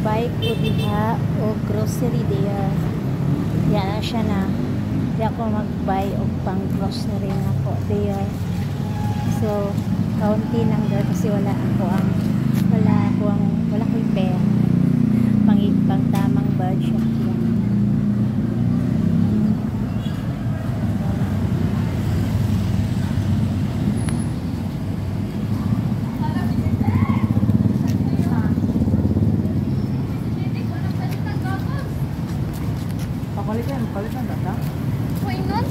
bike ko diha o grocery diha. Yan na siya na. Di ako mag-buy og pang grocery na ko diha. So kaunti lang daw kasi wala ako ang wala ako ang wala ko yung pera pang, pang tamang budget lang Papalitan, palitan na ta. Poingon?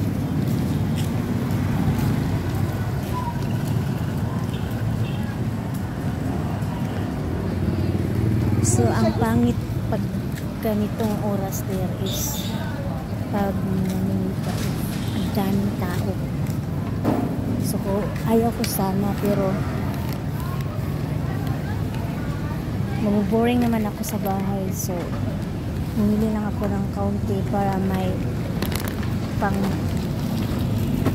So, ang pangit pag ganitong oras there is pag naninita, ang daming tao. So, ko- ayaw ko sana pero mabuboring naman ako sa bahay. So, bumili lang ako ng kaunti para may pang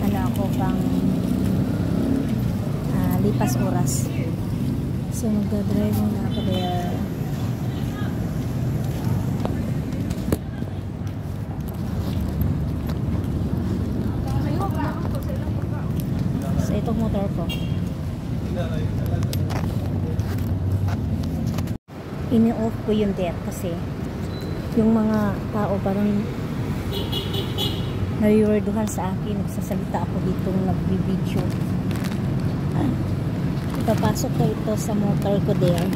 ano ako pang ah, lipas oras. So, magdadrive muna ako there. sa itong motor ko. Ini-off ko yung deck kasi yung mga tao parang nariwerduhan sa akin. Nagsasalita ako dito nag-video. Ipapasok ko ito sa motor ko there.